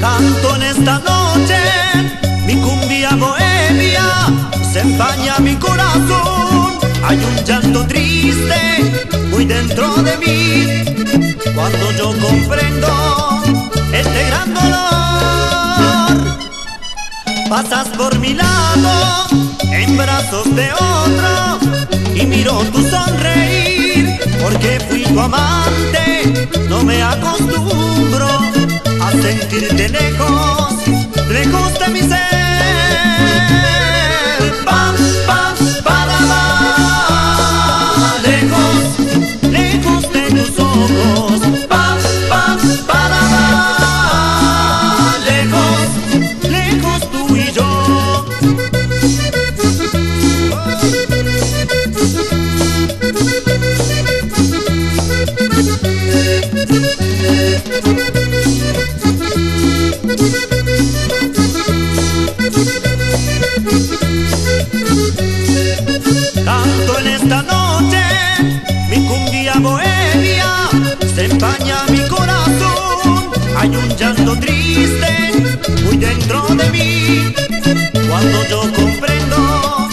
Canto en esta noche mi cumbia bohemia, se empaña mi corazón. Hay un llanto triste muy dentro de mí cuando yo comprendo este gran dolor. Pasas por mi lado en brazos de otro y miro tu sonreír porque fui tu amante, no me acostumbro a sentirte lejos, lejos de mi ser. Hay un llanto triste muy dentro de mí cuando yo comprendo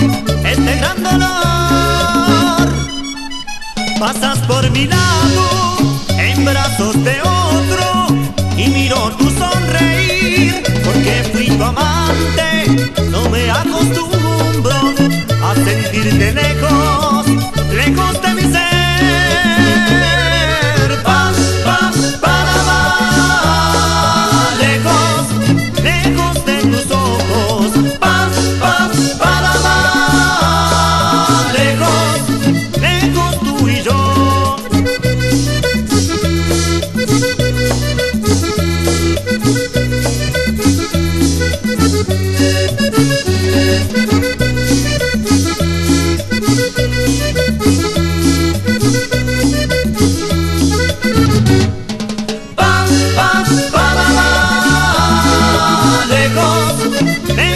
este gran dolor. Pasas por mi lado en brazos de otro y miro tu sonreír porque fui tu amante, no me acostumbro a sentirte lejos Then